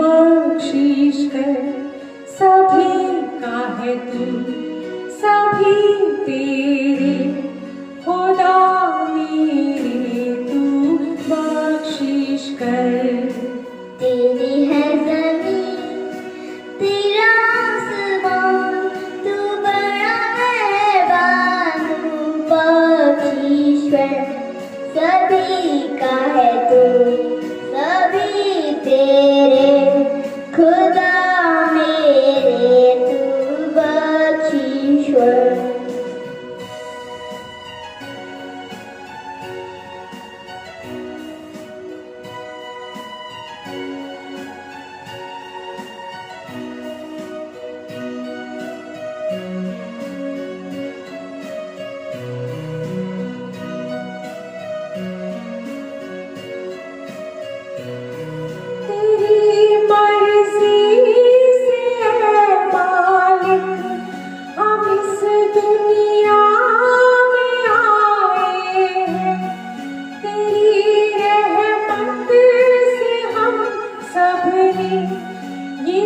बख्शीश है। सभी का है तू सभी तेरे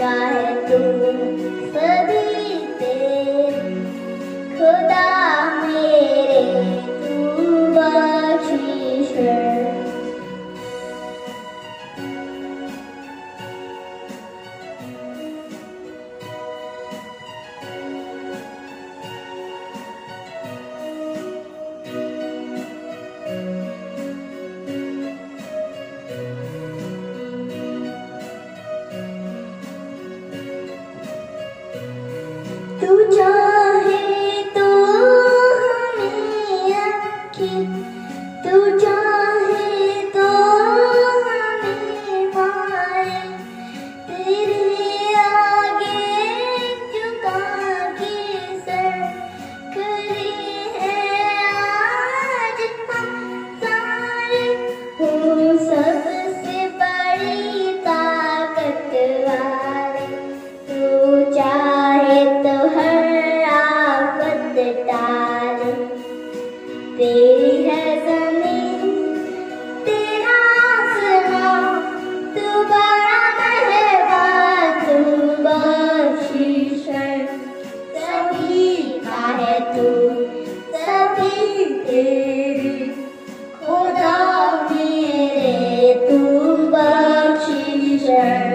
का है तू सभी तेरे खुदा तू जा Yeah.